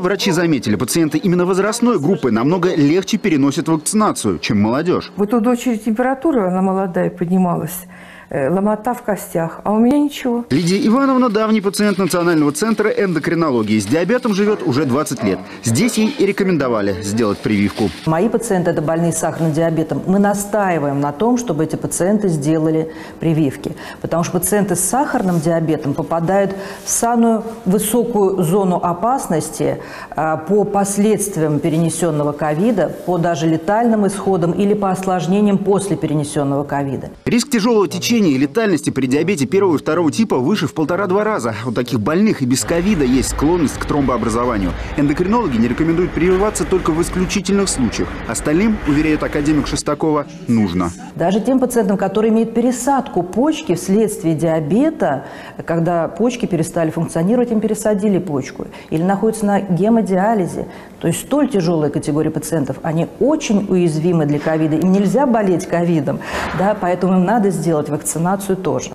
Врачи заметили, пациенты именно возрастной группы намного легче переносят вакцинацию, чем молодежь. Вот у дочери температура, она молодая, поднималась, ломота в костях, а у меня ничего. Лидия Ивановна – давний пациент Национального центра эндокринологии. С диабетом живет уже 20 лет. Здесь ей и рекомендовали сделать прививку. Мои пациенты – это больные с сахарным диабетом. Мы настаиваем на том, чтобы эти пациенты сделали прививки. Потому что пациенты с сахарным диабетом попадают в самую высокую зону опасности а, по последствиям перенесенного ковида, по даже летальным исходам или по осложнениям после перенесенного ковида. Риск тяжелого течения и летальности при диабете первого и второго типа выше в полтора-два раза. У таких больных и без ковида есть склонность к тромбообразованию. Эндокринологи не рекомендуют прививаться только в исключительных случаях. Остальным, уверяет академик Шестакова, нужно. Даже тем пациентам, которые имеют пересадку почки вследствие диабета, когда почки перестали функционировать, им пересадили почку, или находятся на гемодиализе, то есть столь тяжелая категория пациентов, они очень уязвимы для ковида, им нельзя болеть ковидом, да, поэтому им надо сделать вакцинацию тоже.